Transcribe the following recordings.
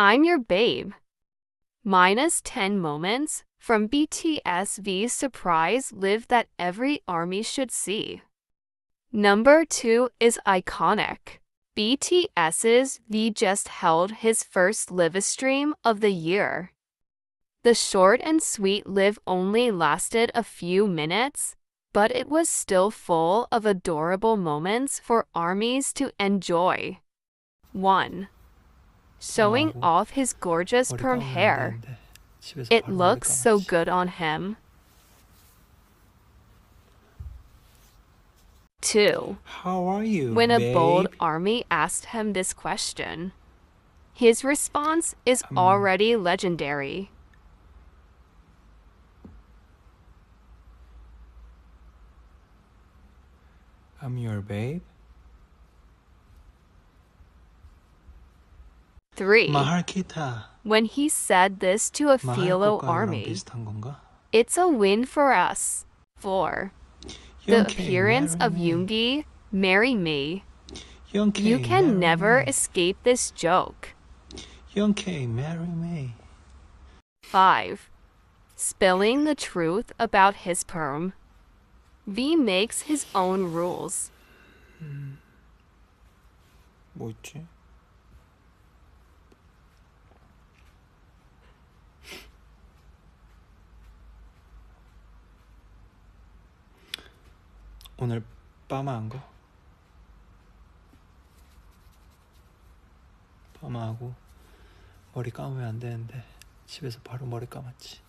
I'm your babe. Minus 10 moments from BTS V's surprise live that every army should see. Number 2 is iconic. BTS's V just held his first live stream of the year. The short and sweet live only lasted a few minutes, but it was still full of adorable moments for armies to enjoy. 1 showing off his gorgeous perm hair. It looks so good on him. 2. How are you, when a babe? bold army asked him this question. His response is um, already legendary. I'm your babe? 3. 마할 기타. When he said this to a 마할 fellow 꽃가루랑 army, 비슷한 건가? it's a win for us. 4. The 영케이, appearance of marry me. Yoongi, marry me. 영케이, You can marry never me. escape this joke. 영케이, marry me. 5. Spilling the truth about his perm. V makes his own rules. 뭐 있지? 오늘 빠마한 거? 빠마하고 머리 감으면 안 되는데 집에서 바로 머리 감았지.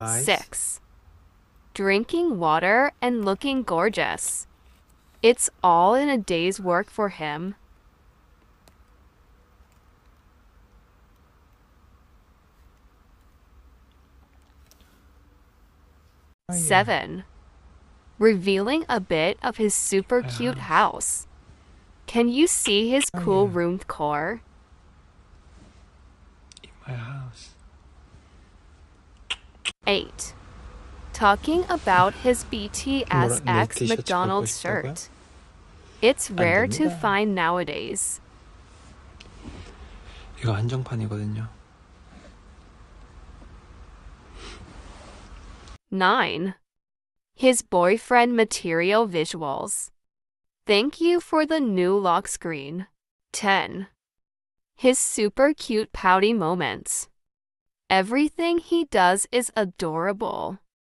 6. Drinking water and looking gorgeous. It's all in a day's work for him. 7. Revealing a bit of his super cute house. Can you see his cool yeah. room decor? In my house. 8. Talking about his BTS 뭐라- X 내 티셔츠 McDonald's 갖고 싶다고요? shirt. It's rare to 됩니다. find nowadays. 이거 한정판이거든요. 9. His boyfriend material visuals. Thank you for the new lock screen. 10. His super cute pouty moments. Everything he does is adorable.